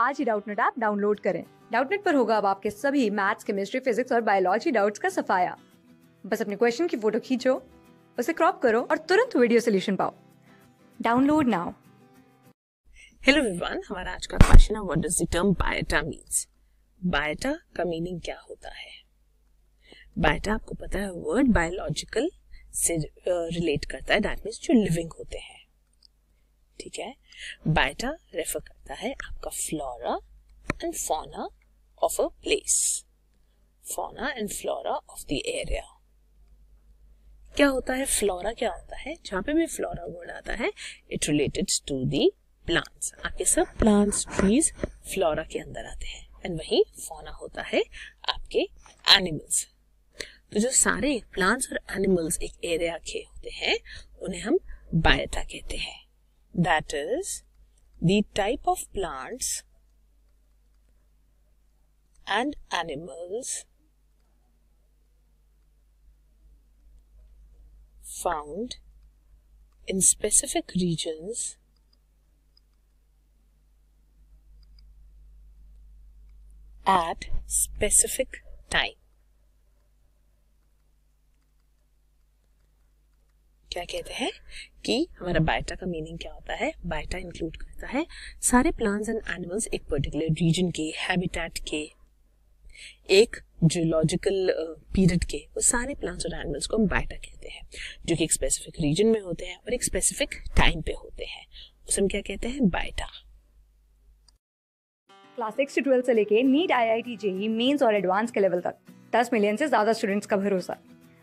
आज ही Doubtnut app download करें। डाउटनेट पर होगा अब आपके सभी मैथ्स केमिस्ट्री फिजिक्स और बायोलॉजी डाउट्स का सफाया। बस अपने क्वेश्चन की फ़ोटो खींचो उसे क्रॉप करो और तुरंत वीडियो सोल्यूशन पाओ। डाउनलोड नाउ हेलो एवरीवन हमारा आज का क्वेश्चन है what does the term biota means biota का मीनिंग क्या होता है? बायोटा आपको पता है वर्ड बायोलॉजिकल से रिलेट uh, करता है दैट मींस जो लिविंग होते हैं। ठीक है? बायोटा रेफर करता है आपका flora and fauna of a place fauna and flora of the area क्या होता है? फ्लोरा क्या होता है? जहाँ पे भी फ्लोरा वर्ड आता है it related to the plants आपके सब प्लांट्स ट्रीज फ्लोरा के अंदर आते हैं। एंड वही फोना होता है आपके एनिमल्स तो जो सारे प्लांट्स और एनिमल्स एक एरिया के होते हैं, उन्हें हम बायोटा कहते हैं। That is the type of plants and animals found in specific regions at specific time क्या कहते हैं कि हमारा बायोटा का मीनिंग क्या होता है? बायोटा इंक्लूड करता है। सारे प्लांट्स एंड एनिमल्स एक पर्टिकुलर रीजन के हैबिटेट के, एक जियोलॉजिकल पीरियड के, वो सारे प्लांट्स और एनिमल्स को हम बायोटा कहते हैं, जो कि एक स्पेसिफिक रीजन में होते हैं और एक स्पेसिफिक टाइम पे होते हैं। उसे हम क्या कहते हैं? बायोटा। क्लास सिक्स से ट्वेल्थ से लेके NEET I I T JEE mains और एडवांस के लेवल तक। दस मिलियन से ज़्यादा स्टूडेंट्स का भरोसा।